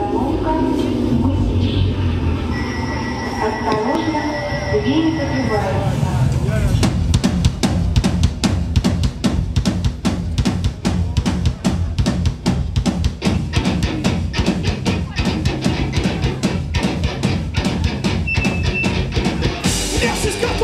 Остановка Мытищи. Осторожно, двери закрываются. Yes, it's got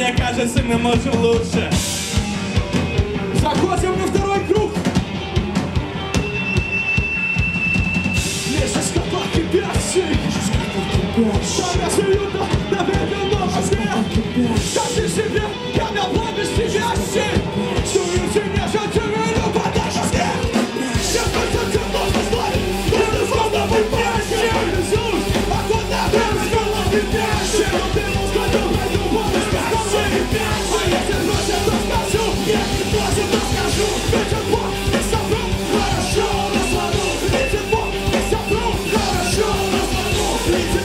мне кажется, мы можем лучше. Заходим на второй круг. Лес из копа кипящий. Please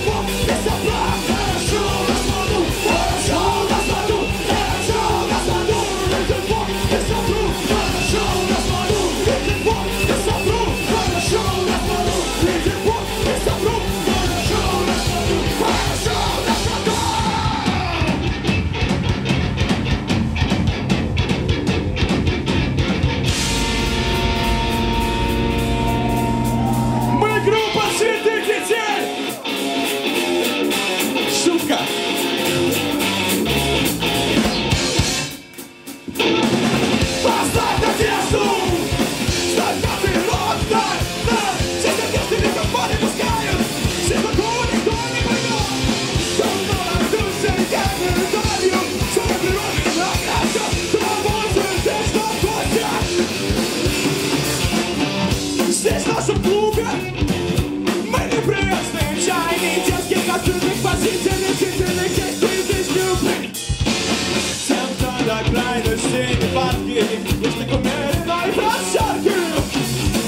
Машины, парки, есть документы на их площадке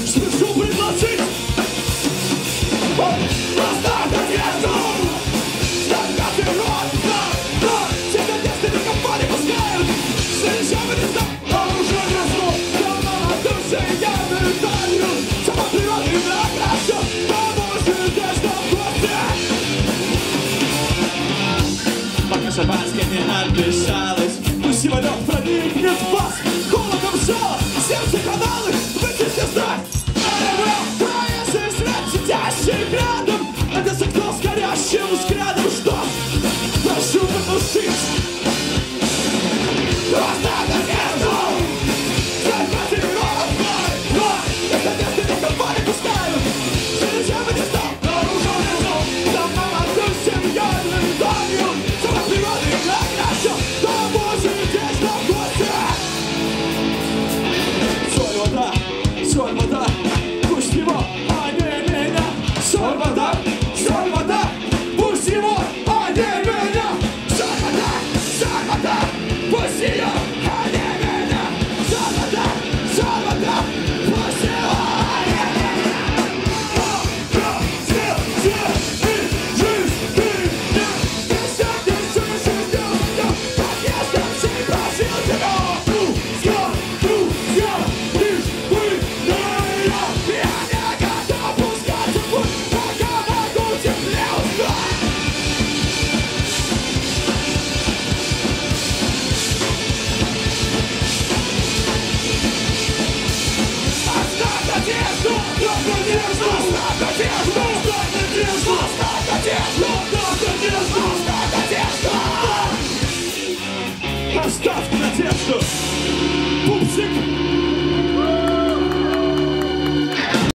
Спешу предложить Просто как лесу Стакаты Тебя тесты на компании пускают Сейчас мы не знаем Оружие я на душе, я вертаю Сама природа и накрашу Поможет мне, что после Пока шампанское не отдышалось First off, test us.